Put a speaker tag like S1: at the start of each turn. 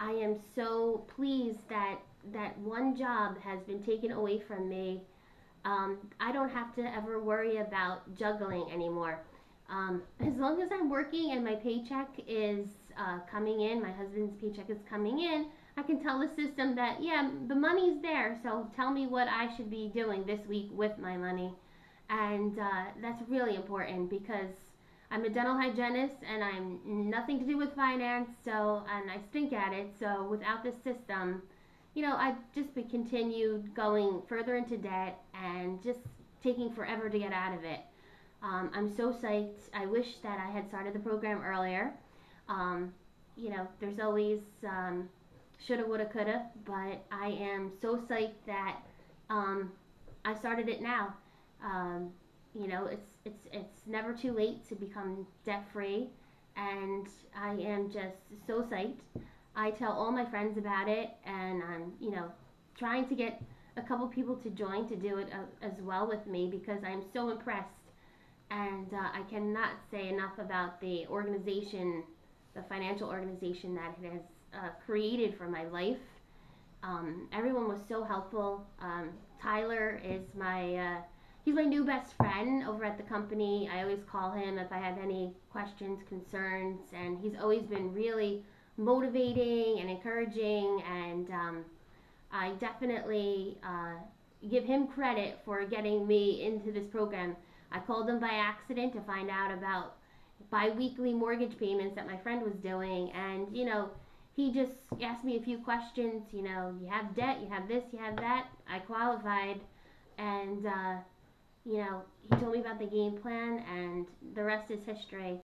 S1: I am so pleased that that one job has been taken away from me. Um, I don't have to ever worry about juggling anymore. Um, as long as I'm working and my paycheck is uh, coming in, my husband's paycheck is coming in, I can tell the system that, yeah, the money's there, so tell me what I should be doing this week with my money. And uh, that's really important because I'm a dental hygienist and I'm nothing to do with finance, so, and I stink at it, so without this system, you know, I've just been continued going further into debt and just taking forever to get out of it. Um, I'm so psyched. I wish that I had started the program earlier. Um, you know, there's always um, shoulda, woulda, coulda, but I am so psyched that um, I started it now. You know, it's it's it's never too late to become debt free, and I am just so psyched. I tell all my friends about it, and I'm you know trying to get a couple people to join to do it uh, as well with me because I'm so impressed, and uh, I cannot say enough about the organization, the financial organization that it has uh, created for my life. Um, everyone was so helpful. Um, Tyler is my uh, he's my new best friend over at the company. I always call him if I have any questions, concerns, and he's always been really motivating and encouraging. And um, I definitely uh, give him credit for getting me into this program. I called him by accident to find out about biweekly mortgage payments that my friend was doing, and you know he just asked me a few questions. You know, you have debt, you have this, you have that. I qualified, and uh, you know, he told me about the game plan, and the rest is history.